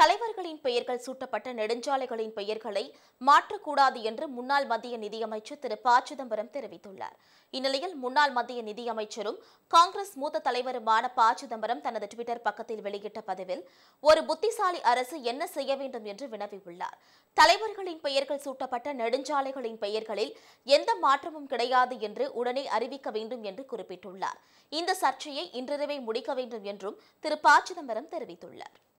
தலைவர்களின் பெயர்கள் சூட்டப்பட்ட நெடுஞ்சாலைகளின் பெயர்களை மாற்றக்கூடாது என்று முன்னாள் மத்திய நிதியமைச்சர் திரு ப. சிதம்பரம் தெரிவித்துள்ளார். இந்நிலையில் முன்னாள் மத்திய நிதியமைச்சரும் காங்கிரஸ் மூத்த தலைவருமான ப. சிதம்பரம் தனது டுவிட்டர் பக்கத்தில் வெளியிட்ட பதிவில் ஒரு புத்திசாலி அரசு என்ன செய்ய வேண்டும் என்று வினவியுள்ளார். தலைவர்களின் பெயர்கள் சூட்டப்பட்ட நெடுஞ்சாலைகளின் பெயர்களில் எந்த மாற்றமும் கிடையாது என்று உடனே அறிவிக்க வேண்டும் என்று குறிப்பிட்டுள்ளார். இந்த சர்ச்சையை இன்றிரவே முடிக்க வேண்டும் என்றும் திரு ப. சிதம்பரம் தெரிவித்துள்ளார்.